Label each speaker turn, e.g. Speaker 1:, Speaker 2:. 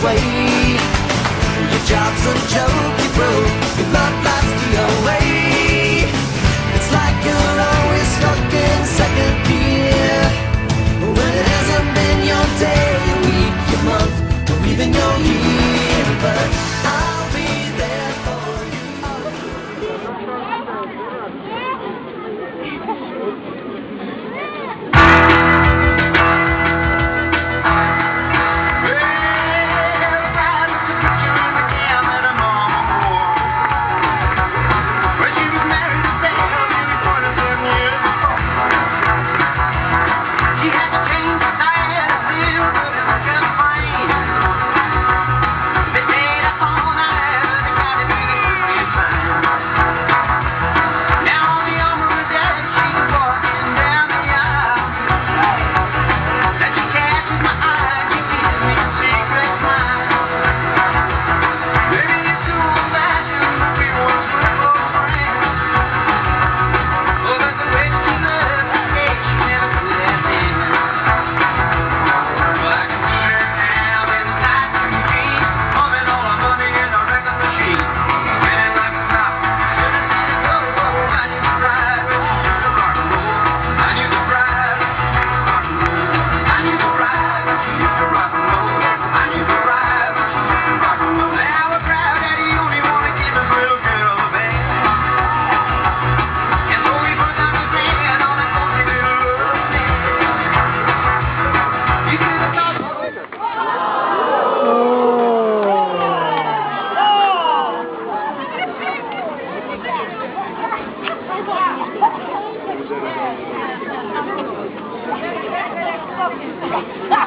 Speaker 1: sway. Your job's a joke,
Speaker 2: Ha!